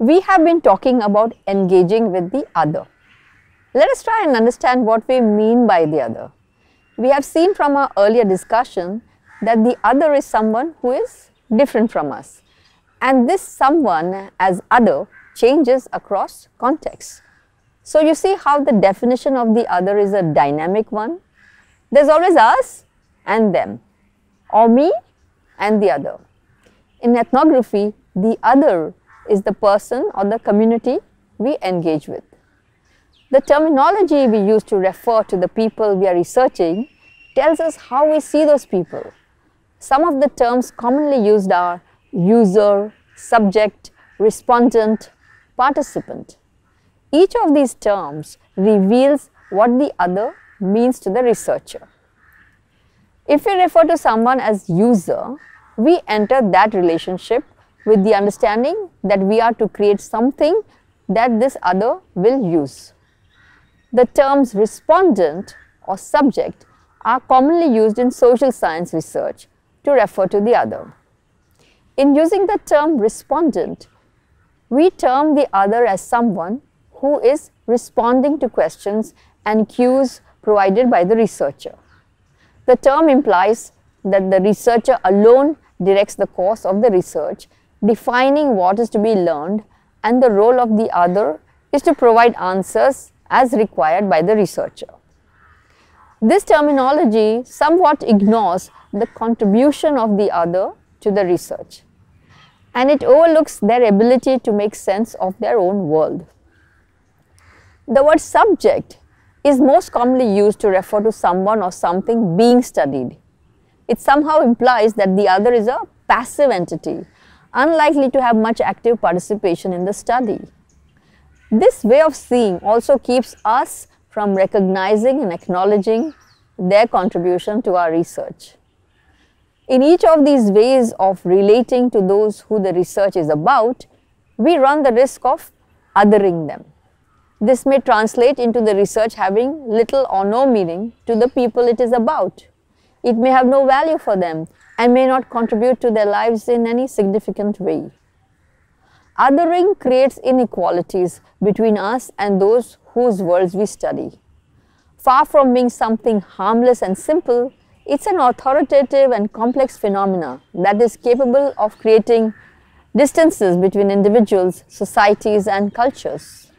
we have been talking about engaging with the other. Let us try and understand what we mean by the other. We have seen from our earlier discussion that the other is someone who is different from us and this someone as other changes across contexts. So you see how the definition of the other is a dynamic one. There's always us and them or me and the other. In ethnography, the other is the person or the community we engage with. The terminology we use to refer to the people we are researching tells us how we see those people. Some of the terms commonly used are user, subject, respondent, participant. Each of these terms reveals what the other means to the researcher. If we refer to someone as user, we enter that relationship with the understanding that we are to create something that this other will use. The terms respondent or subject are commonly used in social science research to refer to the other. In using the term respondent, we term the other as someone who is responding to questions and cues provided by the researcher. The term implies that the researcher alone directs the course of the research, defining what is to be learned and the role of the other is to provide answers as required by the researcher. This terminology somewhat ignores the contribution of the other to the research and it overlooks their ability to make sense of their own world. The word subject is most commonly used to refer to someone or something being studied. It somehow implies that the other is a passive entity, unlikely to have much active participation in the study. This way of seeing also keeps us from recognizing and acknowledging their contribution to our research. In each of these ways of relating to those who the research is about, we run the risk of othering them. This may translate into the research having little or no meaning to the people it is about. It may have no value for them and may not contribute to their lives in any significant way. Othering creates inequalities between us and those whose worlds we study. Far from being something harmless and simple, it's an authoritative and complex phenomena that is capable of creating distances between individuals, societies and cultures.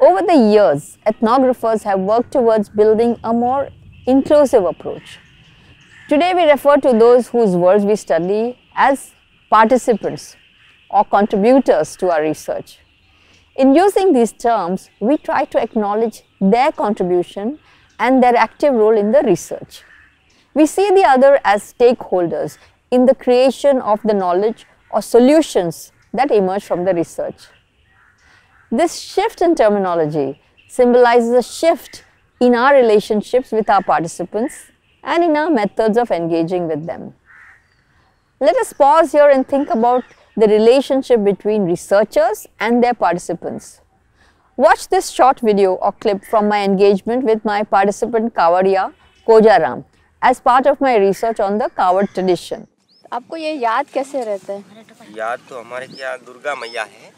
Over the years, ethnographers have worked towards building a more inclusive approach. Today we refer to those whose words we study as participants or contributors to our research. In using these terms, we try to acknowledge their contribution and their active role in the research. We see the other as stakeholders in the creation of the knowledge or solutions that emerge from the research. This shift in terminology symbolizes a shift in our relationships with our participants and in our methods of engaging with them. Let us pause here and think about the relationship between researchers and their participants. Watch this short video or clip from my engagement with my participant Kavadia Kojaram as part of my research on the Kawad tradition. आपको ये याद कैसे रहता है याद तो हमारे क्या दुर्गा मैया है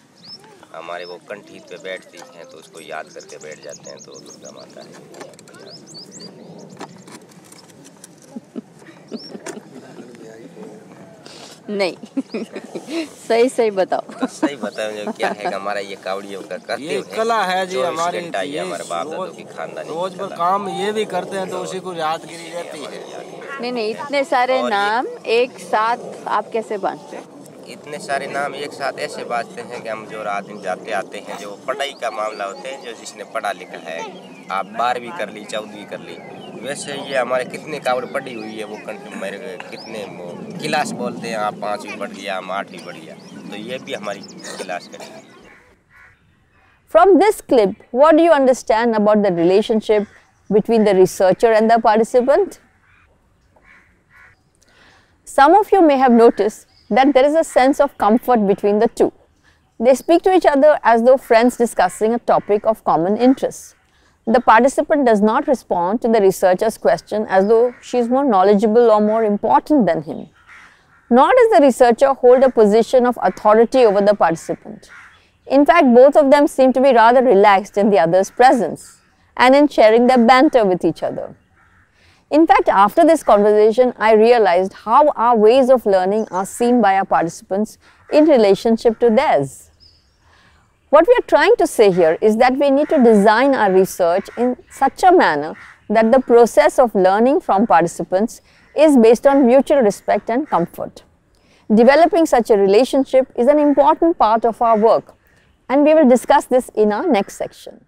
हमारे वो कंठी पे बैठती हैं तो उसको याद करके बैठ जाते हैं तो दुर्गा माता है नहीं। सही सही बताओ। सही बताओ जो क्या है हमारा ये कावड़ियों का करते ये कला है जी हमारी ये हमारे बाप दादों रोज- की खानदानी रोज कला। काम ये भी करते हैं तो उसी को यादगिरी रहती है। नहीं नहीं इतने सारे नाम एक साथ आप कैसे बांटते हैं इतने सारे नाम एक साथ ऐसे बाजते हैं कि हम जो रात दिन जाते आते हैं जो पढ़ाई का मामला होते हैं जो जिसने पढ़ा लिखा है आप बारहवीं कर ली चौदहवीं कर ली वैसे ये हमारे कितने कावड़ पढ़ी हुई है वो कंट- मेरे कितने क्लास बोलते हैं आप पाँचवीं पढ़ लिया हम आठवीं पढ़ लिया तो ये भी हमारी क्लास का From this clip, what do you understand about the relationship between the researcher and the participant? Some of you may have noticed that there is a sense of comfort between the two. They speak to each other as though friends discussing a topic of common interest. The participant does not respond to the researcher's question as though she is more knowledgeable or more important than him. nor does the researcher hold a position of authority over the participant. In fact, both of them seem to be rather relaxed in the other's presence and in sharing their banter with each other. In fact, after this conversation, I realized how our ways of learning are seen by our participants in relationship to theirs. What we are trying to say here is that we need to design our research in such a manner that the process of learning from participants is based on mutual respect and comfort. Developing such a relationship is an important part of our work and we will discuss this in our next section.